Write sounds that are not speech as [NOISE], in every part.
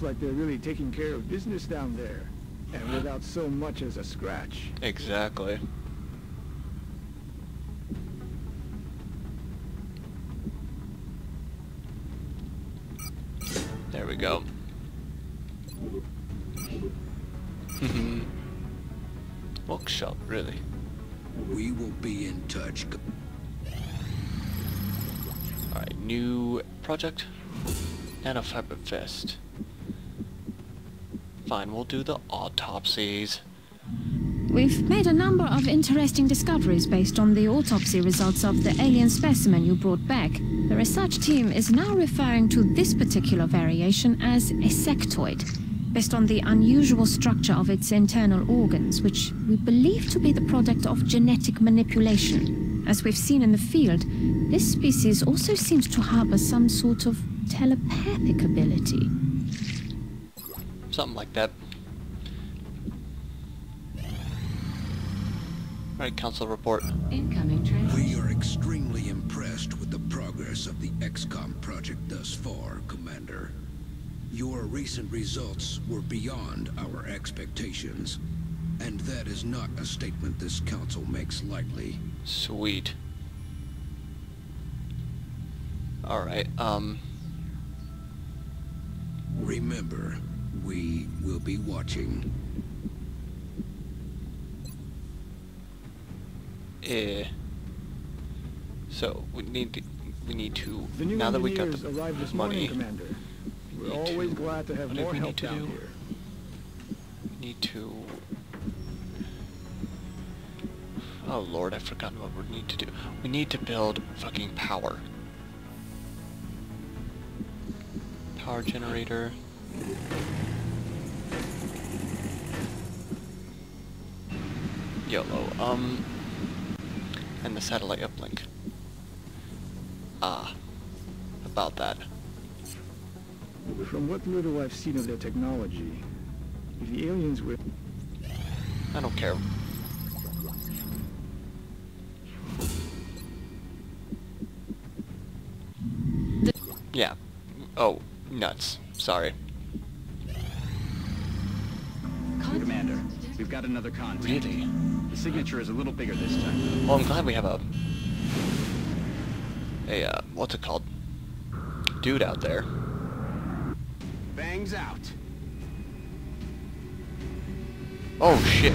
Looks like they're really taking care of business down there. And without so much as a scratch. Exactly. There we go. [LAUGHS] Workshop, really. We will be in touch. Alright, new project. Nanofiber Vest. Fine, we'll do the autopsies. We've made a number of interesting discoveries based on the autopsy results of the alien specimen you brought back. The research team is now referring to this particular variation as a sectoid, based on the unusual structure of its internal organs, which we believe to be the product of genetic manipulation. As we've seen in the field, this species also seems to harbor some sort of telepathic ability. Something like that. Alright, council report. Incoming trans- We are extremely impressed with the progress of the XCOM project thus far, Commander. Your recent results were beyond our expectations, and that is not a statement this council makes lightly. Sweet. Alright, um... Remember, we will be watching. Eh. So, we need to... We need to... The new now that we got the arrived this money, morning, Commander. We're need always to- glad to have what do more we need help to down do? here. we need to... Oh lord, I've forgotten what we need to do. We need to build fucking power. Power generator. YOLO, um... And the satellite uplink. Ah. About that. From what little I've seen of their technology, if the aliens were... I don't care. Yeah. Oh, nuts. Sorry. We've got another contact. Really? The signature is a little bigger this time. Well, I'm glad we have a... A, uh, what's it called? Dude out there. Bangs out. Oh, shit.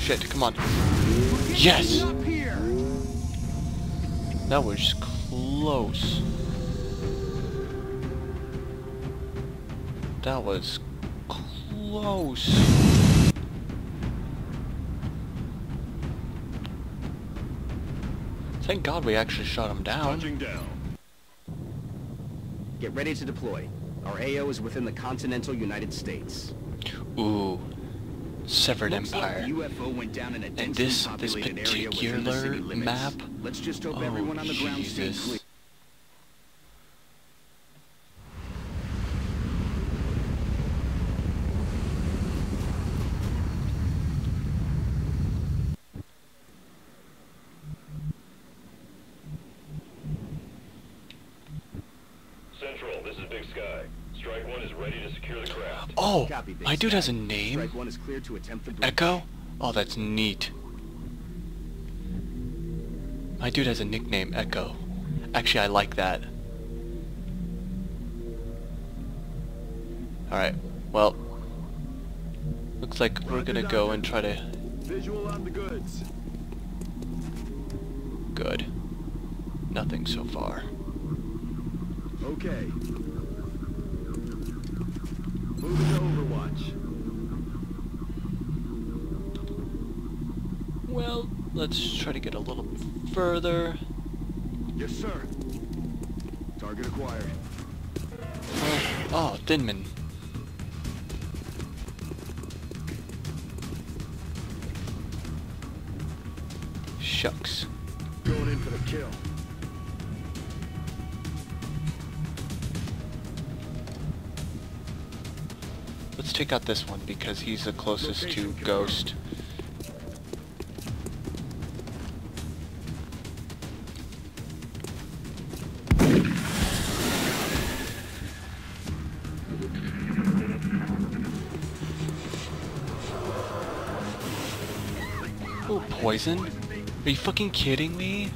Shit, come on. Yes! That was close. That was close. Thank God we actually shot him down. down. Get ready to deploy. Our AO is within the continental United States. Ooh. Severed Looks Empire. the UFO went down in a And this- this populated area particular map? Let's just hope Oh, everyone on the ground stays Jesus. clear. Central, this is Big Sky. Strike One is ready to secure the craft. Oh, my dude has a name? Strike one is clear to attempt the breach. Echo? Oh, that's neat. My dude has a nickname, Echo. Actually, I like that. Alright, well... Looks like we're gonna go and try to... Visual on the goods. Good. Nothing so far. Okay. Moving to Overwatch. Well, let's try to get a little bit further. Yes, sir. Target acquired. [SIGHS] Oh, Thinman. Shucks. Going in for the kill. Let's take out this one because he's the closest to Ghost. Oh, poison? Are you fucking kidding me?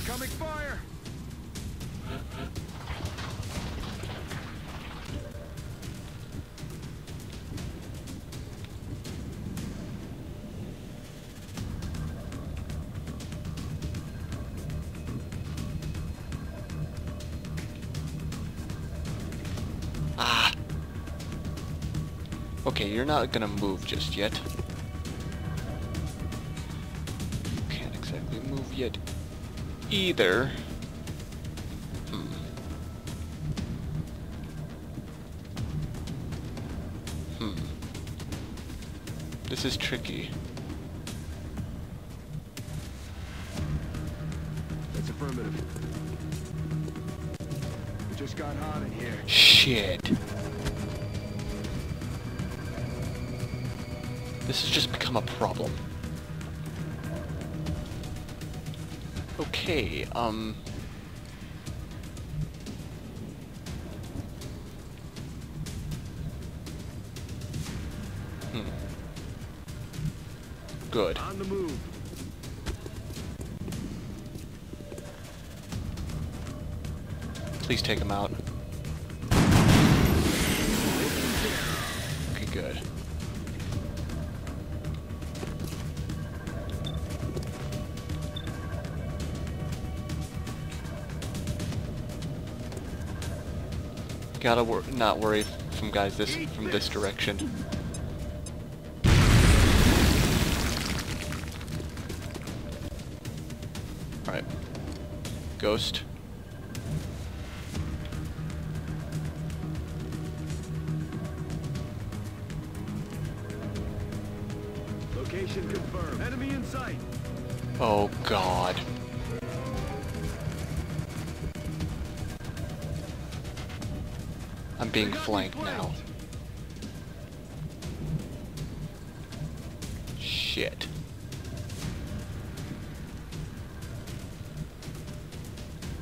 Incoming fire! Ah. Okay, you're not gonna move just yet. You can't exactly move yet either. Hmm. Hmm. This is tricky. That's affirmative. It just got hot in here. Shit. This has just become a problem. Okay, um... Hmm. Good. On the move. Please take him out. Gotta wor not worry from guys this from this direction. Alright. Ghost. Location confirmed. Enemy in sight. Oh I'm being They got me flanked now. Shit.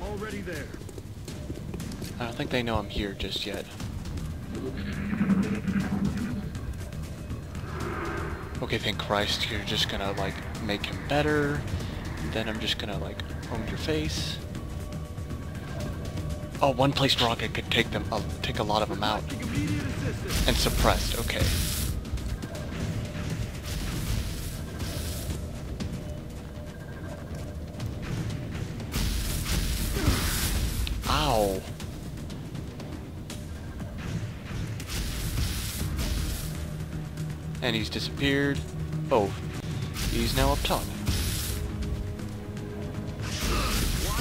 Already there. I don't think they know I'm here just yet. Okay, thank Christ, you're just gonna, like, make him better. Then I'm just gonna, like, home your face. Oh, one placed rocket could take them, uh, take a lot of them out. And suppressed, okay. Ow. And he's disappeared. Oh, he's now up top.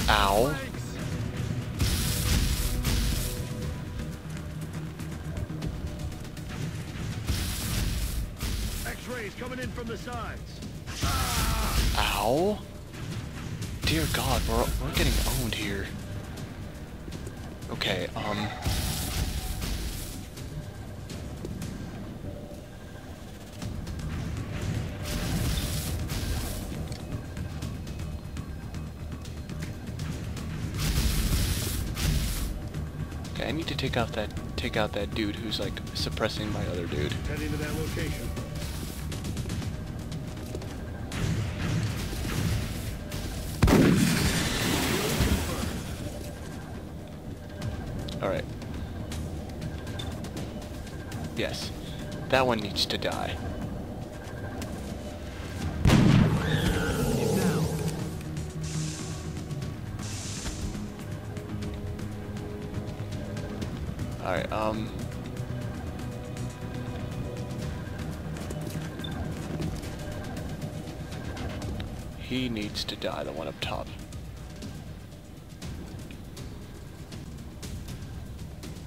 Ow. Coming in from the sides. Ow. Dear God, we're, we're getting owned here. Okay, um... Okay, I need to take out that take out that dude who's like suppressing my other dude. Heading to that location. That one needs to die. Alright, um... He needs to die, the one up top.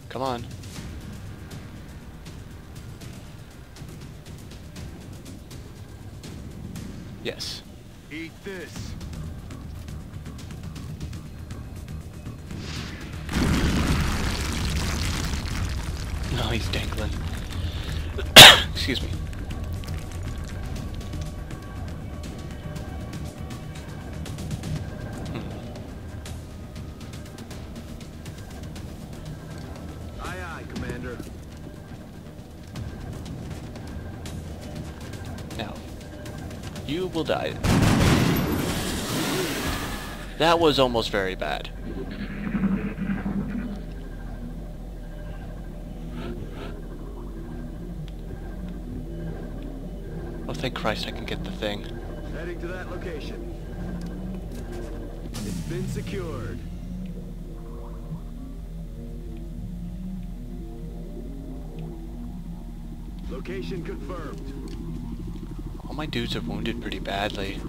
Come on. Yes. Eat this. No, he's dangling. [COUGHS] Excuse me. Will die. That was almost very bad. Oh, thank Christ I can get the thing. Heading to that location. It's been secured. Location confirmed. All my dudes are wounded pretty badly.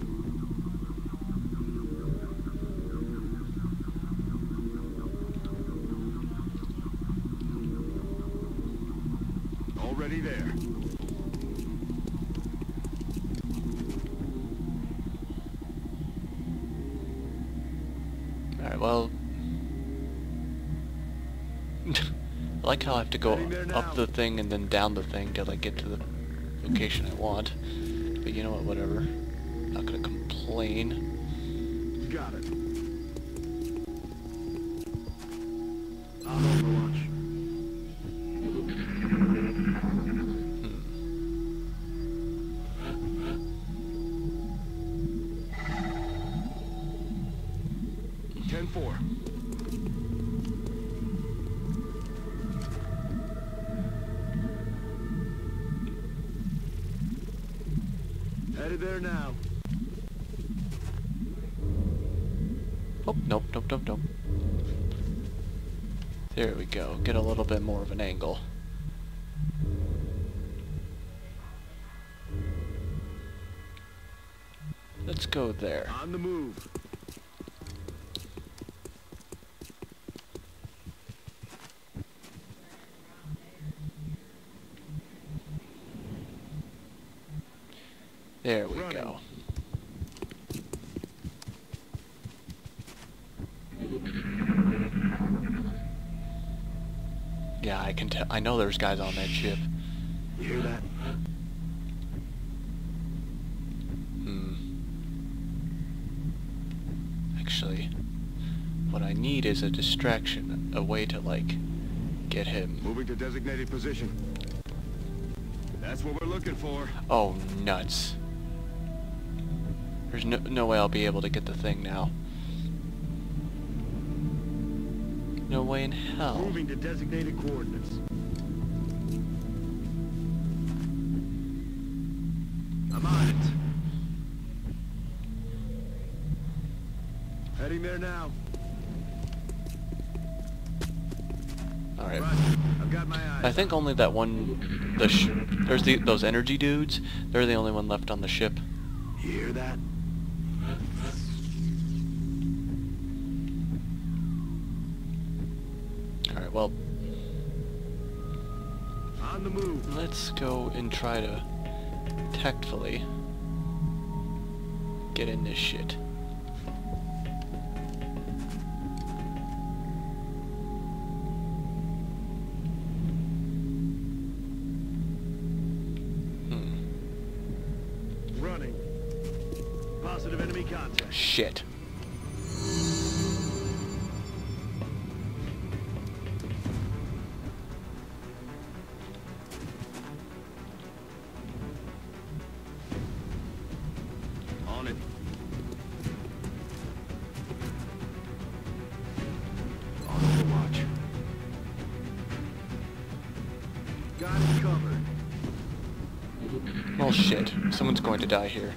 Already there. Alright, well... [LAUGHS] I like how I have to go Heading there now. up the thing and then down the thing till I get to the location I want. But you know what, whatever. Not gonna complain. Got it. On Overwatch. Ten four. Headed there now. Oh, nope, nope, nope, nope. There we go. Get a little bit more of an angle. Let's go there. On the move. There we Running. go. Yeah, I can tell. I know there's guys on that ship. You hear that? Hmm. Actually, what I need is a distraction, a way to, like, get him. Moving to designated position. That's what we're looking for. Oh, nuts. There's no, no way I'll be able to get the thing now. No way in hell. Moving to designated coordinates. Heading there now. Alright. I've got my eyes. I think only that one, the sh there's the those energy dudes. They're the only one left on the ship. You hear that? All right, well, On the move. let's go and try to tactfully get in this shit. Shit. On it. On Overwatch. Got it covered. Well, shit. Someone's going to die here.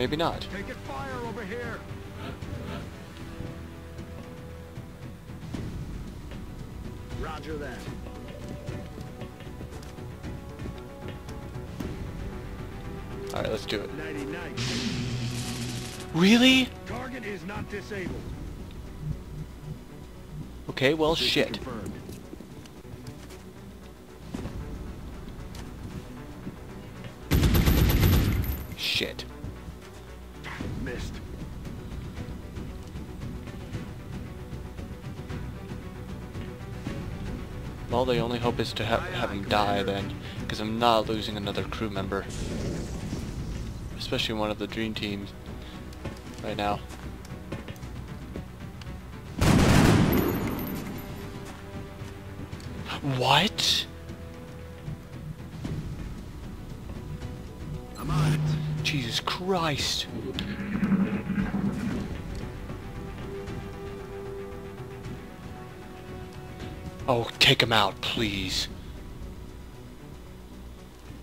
Maybe not. Taking fire over here. Roger that. All right, let's do it. Really? Target is not disabled. Okay, well, shit. Confirmed. Well, the only hope is to have, have him die then, because I'm not losing another crew member. Especially one of the dream teams right now. What? I'm on it. Jesus Christ. Oh, take him out, please.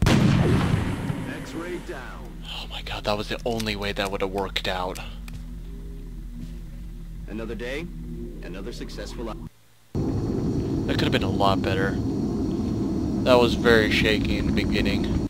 X-ray down. Oh my god, that was the only way that would have worked out. Another day, another successful... That could have been a lot better. That was very shaky in the beginning.